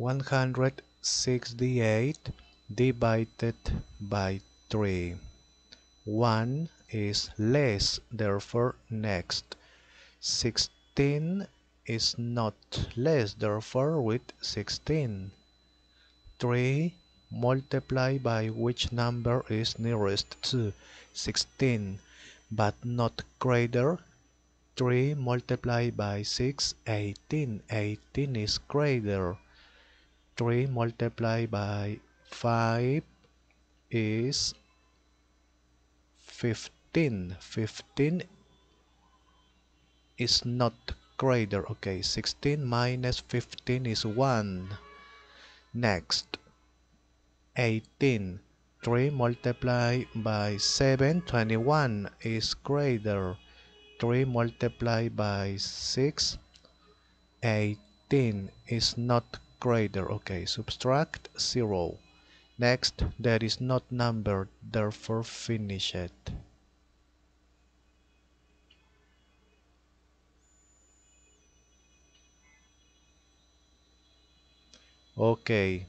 168 divided by 3. 1 is less, therefore next. 16 is not less, therefore with 16. 3 multiplied by which number is nearest to 16 but not greater 3 multiplied by 6 18 18 is greater 3 multiplied by 5 is 15 15 is not greater. Okay 16 minus 15 is 1 next 18 3 multiplied by 7 21 is greater. 3 multiplied by 6 18 is not greater okay subtract 0 next that is not number therefore finish it. Okay